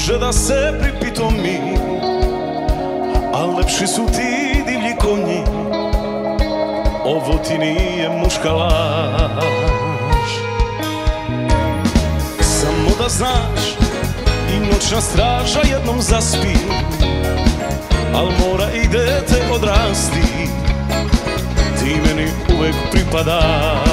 može da se pripitomi A lepši su ti divlji konji. Ovo ti nije muška laž. Samo da znaš I noćna straža jednom zaspi Al mora i dete odrasti. Ti meni uvek pripadaš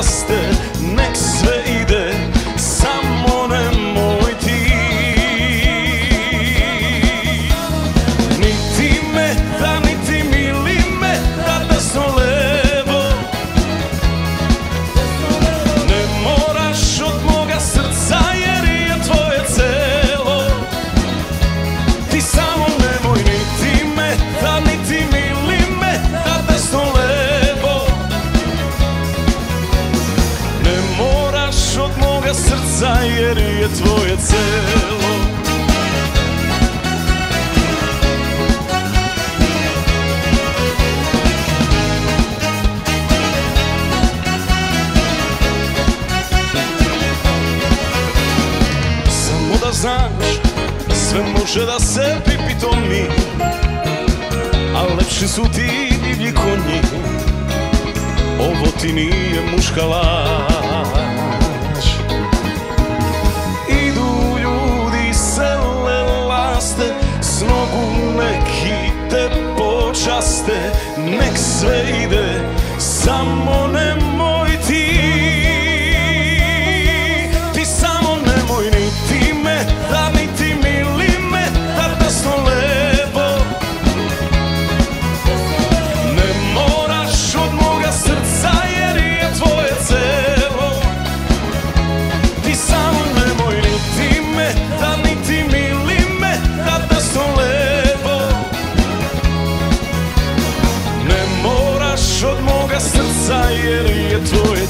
exhausted je tvoje celo Samo da znaš, sve može da se pripitomi A lepši su ti divlji konji. Ovo ti nije muška laž Nek sve ide, samo nemoj srca jer je tvoje